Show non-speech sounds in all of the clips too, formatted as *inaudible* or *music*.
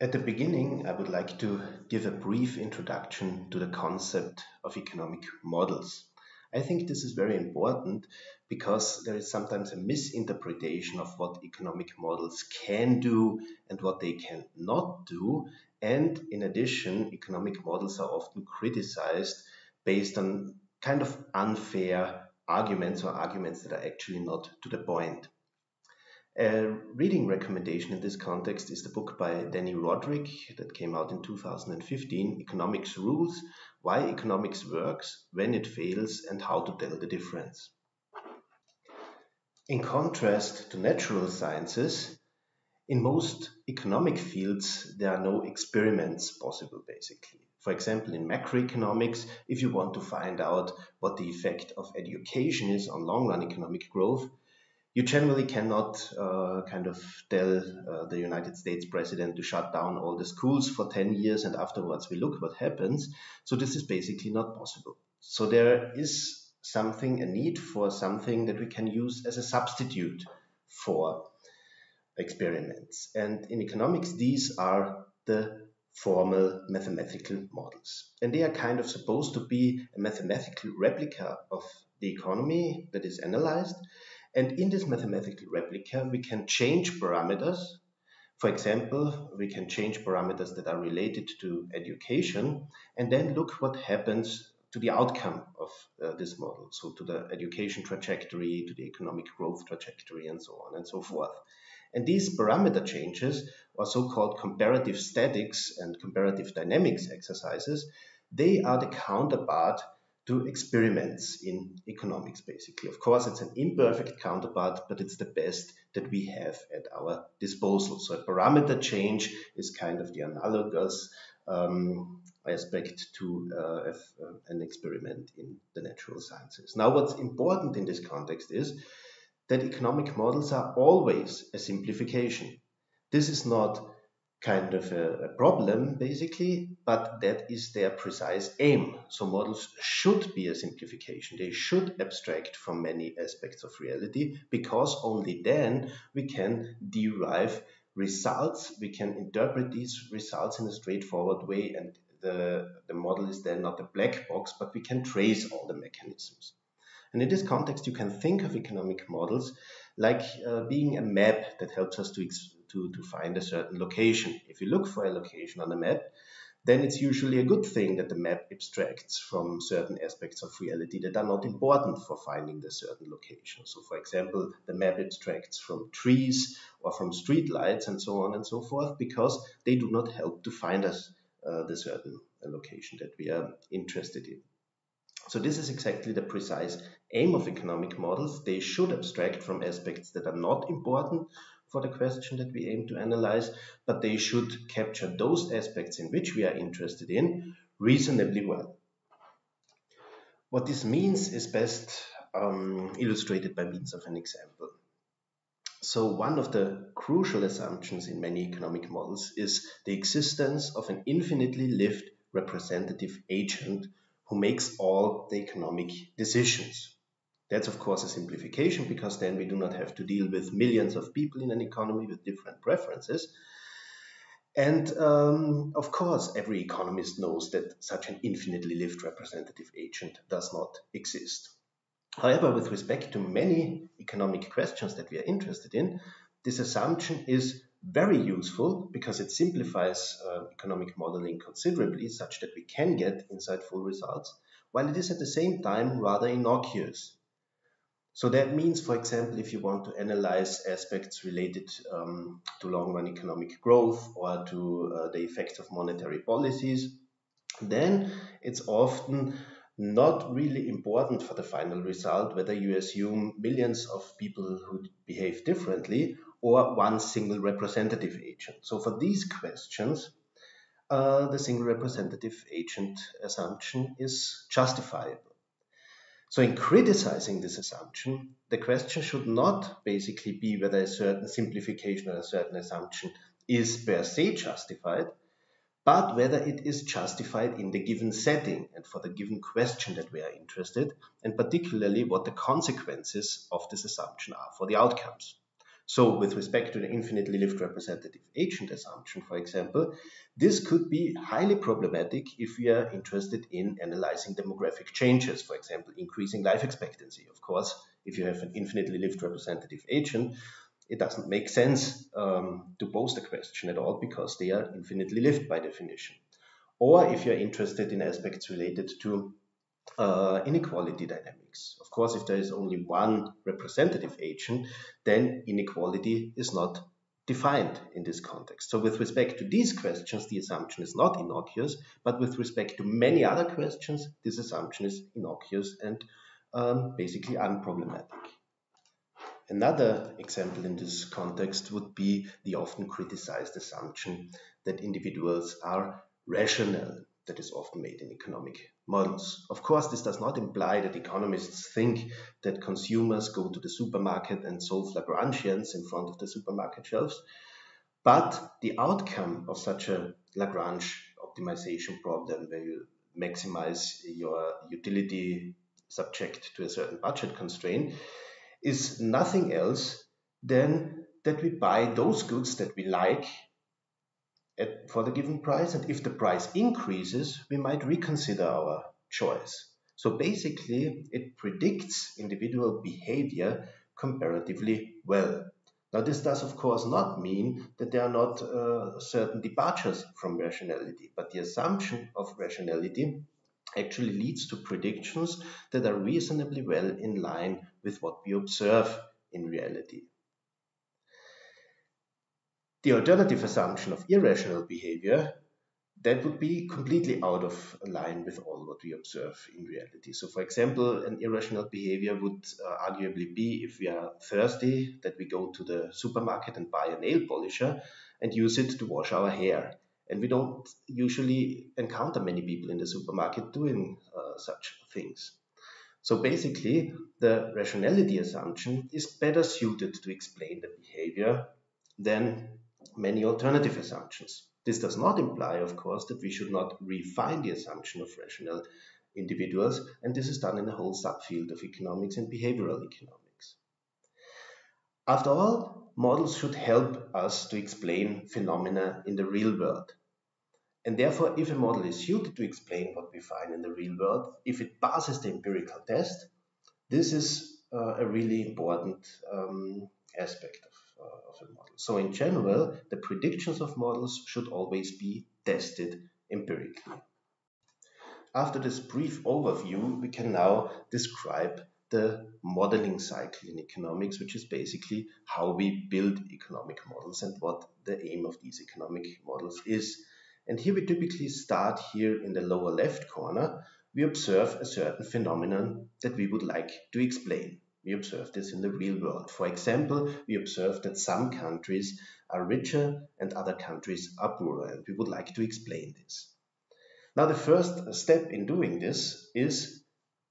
At the beginning, I would like to give a brief introduction to the concept of economic models. I think this is very important because there is sometimes a misinterpretation of what economic models can do and what they cannot do. And in addition, economic models are often criticized based on kind of unfair arguments or arguments that are actually not to the point. A reading recommendation in this context is the book by Dani Rodrik that came out in 2015, Economics Rules Why Economics Works, When It Fails, and How to Tell the Difference. In contrast to natural sciences, in most economic fields, there are no experiments possible, basically. For example, in macroeconomics, if you want to find out what the effect of education is on long run economic growth, you generally cannot uh, kind of tell uh, the United States president to shut down all the schools for 10 years and afterwards we look what happens. So this is basically not possible. So there is something, a need for something that we can use as a substitute for experiments. And in economics, these are the formal mathematical models. And they are kind of supposed to be a mathematical replica of the economy that is analyzed and in this mathematical replica, we can change parameters. For example, we can change parameters that are related to education and then look what happens to the outcome of uh, this model. So to the education trajectory, to the economic growth trajectory, and so on and so forth. And these parameter changes, or so-called comparative statics and comparative dynamics exercises, they are the counterpart to experiments in economics, basically. Of course, it's an imperfect counterpart, but it's the best that we have at our disposal. So a parameter change is kind of the analogous um, aspect to uh, uh, an experiment in the natural sciences. Now, what's important in this context is that economic models are always a simplification. This is not kind of a, a, problem basically, but that is their precise aim. So models should be a simplification. They should abstract from many aspects of reality because only then we can derive results. We can interpret these results in a straightforward way and the, the model is then not a black box, but we can trace all the mechanisms. And in this context, you can think of economic models like uh, being a map that helps us to to, to find a certain location. If you look for a location on a map, then it's usually a good thing that the map abstracts from certain aspects of reality that are not important for finding the certain location. So, for example, the map abstracts from trees or from street lights and so on and so forth because they do not help to find us uh, the certain location that we are interested in. So this is exactly the precise aim of economic models. They should abstract from aspects that are not important for the question that we aim to analyze, but they should capture those aspects in which we are interested in reasonably well. What this means is best um, illustrated by means of an example. So one of the crucial assumptions in many economic models is the existence of an infinitely lived representative agent who makes all the economic decisions. That's of course a simplification because then we do not have to deal with millions of people in an economy with different preferences. And um, of course, every economist knows that such an infinitely lived representative agent does not exist. However, with respect to many economic questions that we are interested in, this assumption is very useful because it simplifies uh, economic modeling considerably such that we can get insightful results, while it is at the same time rather innocuous so that means, for example, if you want to analyze aspects related um, to long run economic growth or to uh, the effects of monetary policies, then it's often not really important for the final result whether you assume millions of people who behave differently or one single representative agent. So for these questions, uh, the single representative agent assumption is justifiable. So in criticizing this assumption, the question should not basically be whether a certain simplification or a certain assumption is per se justified, but whether it is justified in the given setting and for the given question that we are interested, and particularly what the consequences of this assumption are for the outcomes. So, with respect to the infinitely lived representative agent assumption, for example, this could be highly problematic if we are interested in analyzing demographic changes, for example, increasing life expectancy. Of course, if you have an infinitely lived representative agent, it doesn't make sense um, to pose the question at all because they are infinitely lived by definition. Or if you're interested in aspects related to uh, inequality dynamics. Of course, if there is only one representative agent, then inequality is not defined in this context. So with respect to these questions, the assumption is not innocuous, but with respect to many other questions, this assumption is innocuous and um, basically unproblematic. Another example in this context would be the often criticized assumption that individuals are rational that is often made in economic models. Of course, this does not imply that economists think that consumers go to the supermarket and solve Lagrangians in front of the supermarket shelves, but the outcome of such a Lagrange optimization problem where you maximize your utility subject to a certain budget constraint is nothing else than that we buy those goods that we like at, for the given price. And if the price increases, we might reconsider our choice. So basically, it predicts individual behavior comparatively well. Now, this does, of course, not mean that there are not uh, certain departures from rationality, but the assumption of rationality actually leads to predictions that are reasonably well in line with what we observe in reality. The alternative assumption of irrational behavior, that would be completely out of line with all what we observe in reality. So for example, an irrational behavior would uh, arguably be if we are thirsty, that we go to the supermarket and buy a nail polisher and use it to wash our hair. And we don't usually encounter many people in the supermarket doing uh, such things. So basically, the rationality assumption is better suited to explain the behavior than many alternative assumptions. This does not imply, of course, that we should not refine the assumption of rational individuals, and this is done in a whole subfield of economics and behavioral economics. After all, models should help us to explain phenomena in the real world. And therefore, if a model is suited to explain what we find in the real world, if it passes the empirical test, this is uh, a really important um, aspect uh, of a model. So in general, the predictions of models should always be tested empirically. After this brief overview, we can now describe the modeling cycle in economics, which is basically how we build economic models and what the aim of these economic models is. And here we typically start here in the lower left corner. We observe a certain phenomenon that we would like to explain. We observe this in the real world. For example, we observe that some countries are richer and other countries are poorer, and we would like to explain this. Now, the first step in doing this is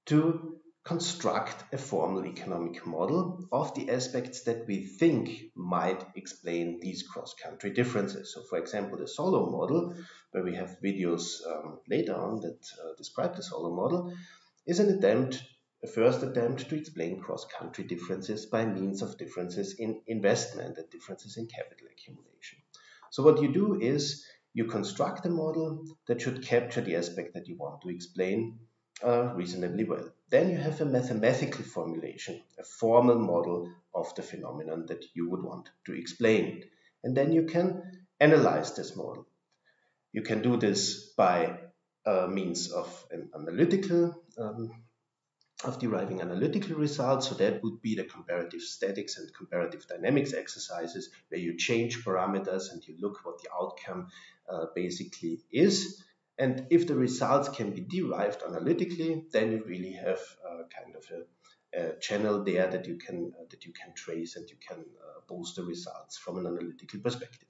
to construct a formal economic model of the aspects that we think might explain these cross-country differences. So, for example, the Solow model, where we have videos um, later on that uh, describe the Solow model, is an attempt a first attempt to explain cross-country differences by means of differences in investment and differences in capital accumulation. So what you do is you construct a model that should capture the aspect that you want to explain uh, reasonably well. Then you have a mathematical formulation, a formal model of the phenomenon that you would want to explain. And then you can analyze this model. You can do this by uh, means of an analytical um, of deriving analytical results. So that would be the comparative statics and comparative dynamics exercises where you change parameters and you look what the outcome uh, basically is. And if the results can be derived analytically, then you really have uh, kind of a, a, channel there that you can uh, that you can trace and you can uh, the results from an analytical perspective.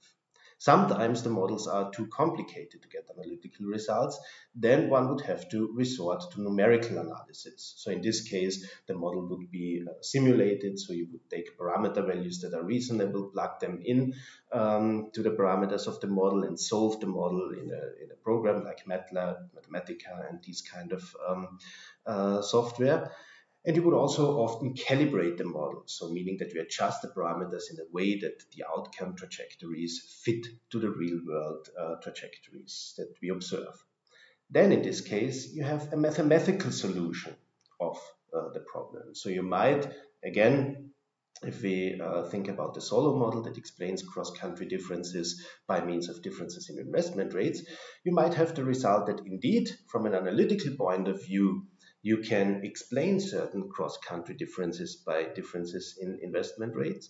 Sometimes the models are too complicated to get analytical results. Then one would have to resort to numerical analysis. So in this case, the model would be uh, simulated. So you would take parameter values that are reasonable, plug them in um, to the parameters of the model and solve the model in a, in a program like MATLAB, Mathematica, and these kind of um, uh, software. And you would also often calibrate the model, so meaning that you adjust the parameters in a way that the outcome trajectories fit to the real world uh, trajectories that we observe. Then in this case, you have a mathematical solution of uh, the problem. So you might, again, if we uh, think about the Solow model that explains cross-country differences by means of differences in investment rates, you might have the result that indeed, from an analytical point of view, you can explain certain cross-country differences by differences in investment rates.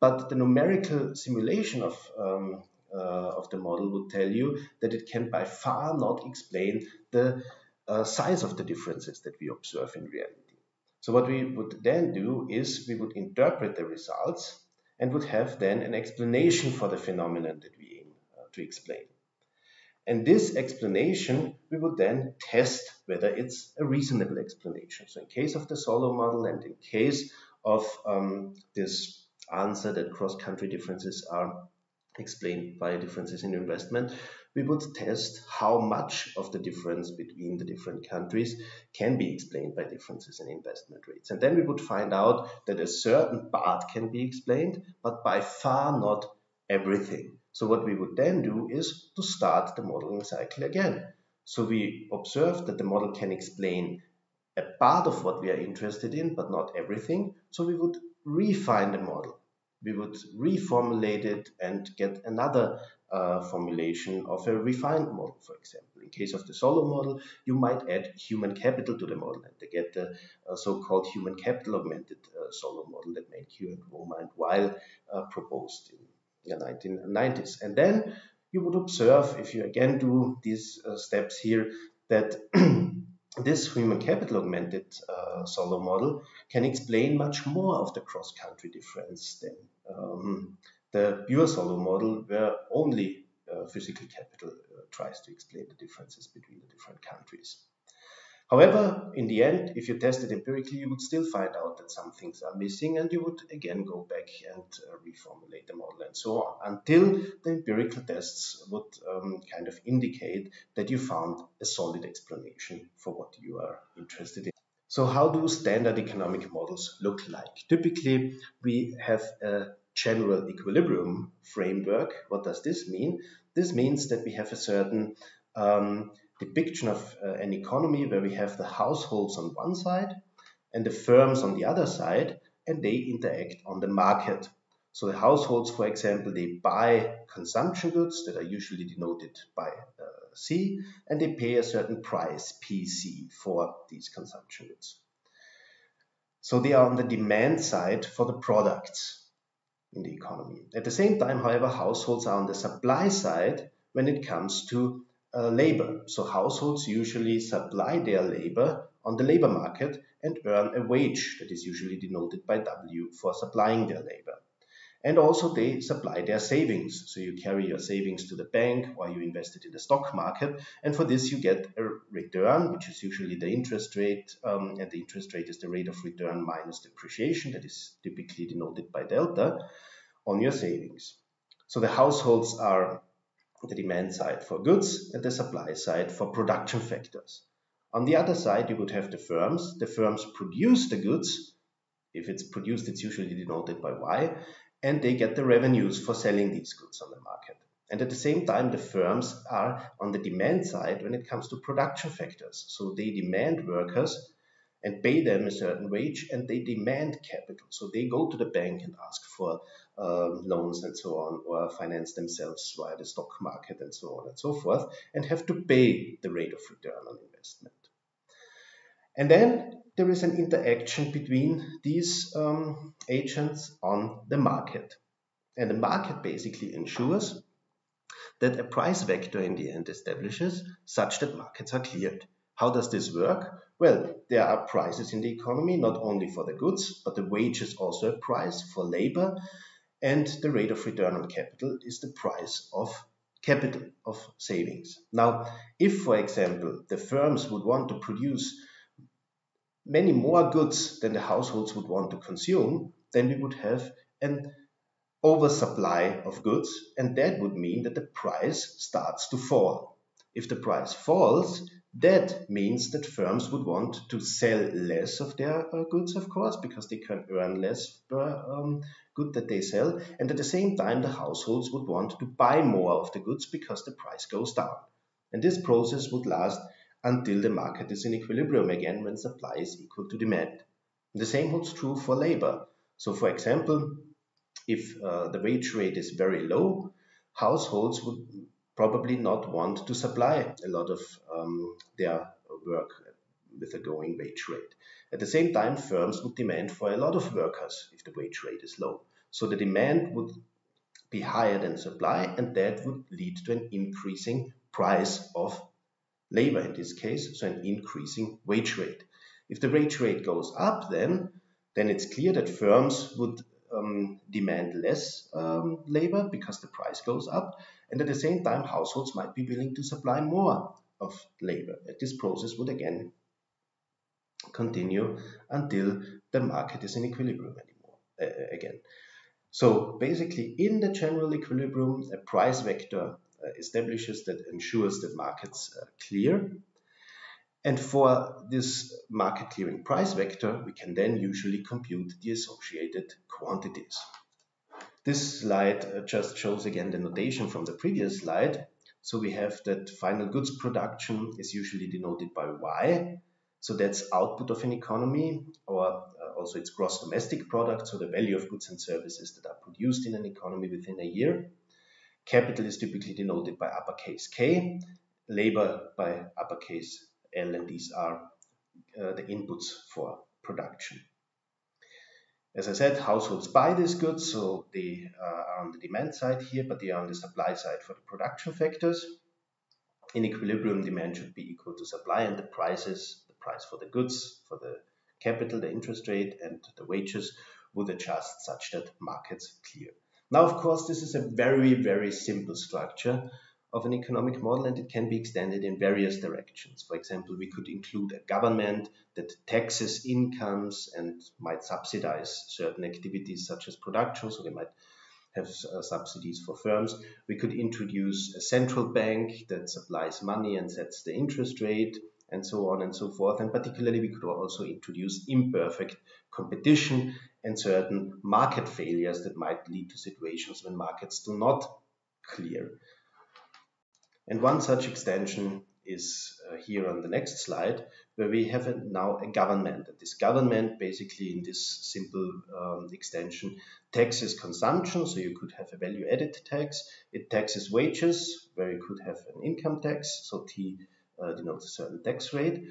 But the numerical simulation of um, uh, of the model would tell you that it can by far not explain the uh, size of the differences that we observe in reality. So what we would then do is we would interpret the results and would have then an explanation for the phenomenon that we aim uh, to explain. And this explanation, we would then test whether it's a reasonable explanation. So in case of the Solow model and in case of um, this answer that cross-country differences are explained by differences in investment, we would test how much of the difference between the different countries can be explained by differences in investment rates. And then we would find out that a certain part can be explained, but by far not everything. So what we would then do is to start the modeling cycle again. So we observe that the model can explain a part of what we are interested in, but not everything. So we would refine the model we would reformulate it and get another uh, formulation of a refined model, for example. In case of the Solow model, you might add human capital to the model and they get the uh, so-called human capital augmented uh, Solow model that Mankiw and Romer and Weil uh, proposed in the 1990s. And then you would observe, if you again do these uh, steps here, that *clears throat* this human capital augmented uh, Solow model can explain much more of the cross-country difference than um, the pure Solow model, where only uh, physical capital uh, tries to explain the differences between the different countries. However, in the end, if you test it empirically, you would still find out that some things are missing and you would again go back and uh, reformulate the model and so on until the empirical tests would um, kind of indicate that you found a solid explanation for what you are interested in. So how do standard economic models look like? Typically, we have a general equilibrium framework. What does this mean? This means that we have a certain um, depiction of uh, an economy where we have the households on one side and the firms on the other side, and they interact on the market. So the households, for example, they buy consumption goods that are usually denoted by uh, C, and they pay a certain price, PC, for these consumption goods. So they are on the demand side for the products in the economy. At the same time, however, households are on the supply side when it comes to uh, labor. So households usually supply their labor on the labor market and earn a wage that is usually denoted by W for supplying their labor. And also they supply their savings. So you carry your savings to the bank or you invest it in the stock market. And for this you get a return, which is usually the interest rate. Um, and the interest rate is the rate of return minus depreciation that is typically denoted by delta on your savings. So the households are the demand side for goods and the supply side for production factors. On the other side, you would have the firms. The firms produce the goods. If it's produced, it's usually denoted by Y, and they get the revenues for selling these goods on the market. And at the same time, the firms are on the demand side when it comes to production factors. So they demand workers and pay them a certain wage and they demand capital. So they go to the bank and ask for uh, loans and so on, or finance themselves via the stock market and so on and so forth, and have to pay the rate of return on investment. And then there is an interaction between these um, agents on the market. And the market basically ensures that a price vector in the end establishes such that markets are cleared. How does this work? Well, there are prices in the economy, not only for the goods, but the wage is also a price for labor, and the rate of return on capital is the price of capital, of savings. Now, if, for example, the firms would want to produce many more goods than the households would want to consume, then we would have an oversupply of goods, and that would mean that the price starts to fall. If the price falls, That means that firms would want to sell less of their uh, goods, of course, because they can earn less per um, good that they sell. And at the same time, the households would want to buy more of the goods because the price goes down. And this process would last until the market is in equilibrium again when supply is equal to demand. The same holds true for labor. So, for example, if uh, the wage rate is very low, households would probably not want to supply a lot of um, their work with a going wage rate. At the same time, firms would demand for a lot of workers if the wage rate is low. So the demand would be higher than supply, and that would lead to an increasing price of labor in this case, so an increasing wage rate. If the wage rate goes up, then then it's clear that firms would um, demand less um, labor because the price goes up, and at the same time, households might be willing to supply more of labor. This process would again continue until the market is in equilibrium anymore uh, again. So basically, in the general equilibrium, a price vector uh, establishes that ensures that markets are clear. And for this market clearing price vector, we can then usually compute the associated quantities. This slide uh, just shows again the notation from the previous slide. So we have that final goods production is usually denoted by Y. So that's output of an economy, or uh, also its gross domestic product, so the value of goods and services that are produced in an economy within a year. Capital is typically denoted by uppercase K, labor by uppercase and these are uh, the inputs for production. As I said, households buy these goods, so they uh, are on the demand side here, but they are on the supply side for the production factors. In equilibrium, demand should be equal to supply, and the prices, the price for the goods, for the capital, the interest rate, and the wages would adjust such that markets clear. Now, of course, this is a very, very simple structure of an economic model and it can be extended in various directions. For example, we could include a government that taxes incomes and might subsidize certain activities such as production, so they might have uh, subsidies for firms. We could introduce a central bank that supplies money and sets the interest rate and so on and so forth. And particularly, we could also introduce imperfect competition and certain market failures that might lead to situations when markets do not clear. And one such extension is uh, here on the next slide, where we have a, now a government. And this government, basically in this simple um, extension, taxes consumption, so you could have a value added tax. It taxes wages, where you could have an income tax, so T uh, denotes a certain tax rate.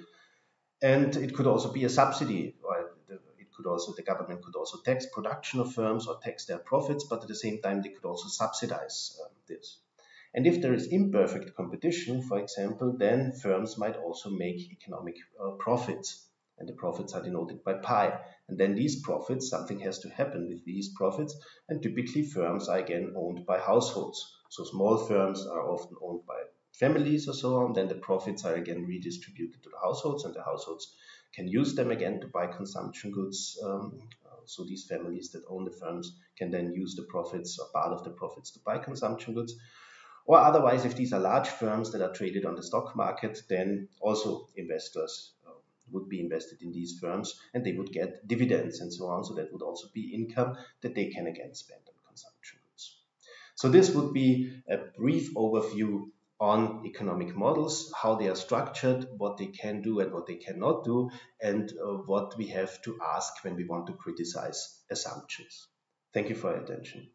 And it could also be a subsidy, or it could also, the government could also tax production of firms or tax their profits, but at the same time, they could also subsidize um, this. And if there is imperfect competition, for example, then firms might also make economic uh, profits. And the profits are denoted by pi. And then these profits, something has to happen with these profits. And typically, firms are again owned by households. So small firms are often owned by families or so on. Then the profits are again redistributed to the households, and the households can use them again to buy consumption goods. Um, so these families that own the firms can then use the profits or part of the profits to buy consumption goods. Or otherwise, if these are large firms that are traded on the stock market, then also investors uh, would be invested in these firms and they would get dividends and so on. So that would also be income that they can again spend on consumption goods. So this would be a brief overview on economic models, how they are structured, what they can do and what they cannot do, and uh, what we have to ask when we want to criticize assumptions. Thank you for your attention.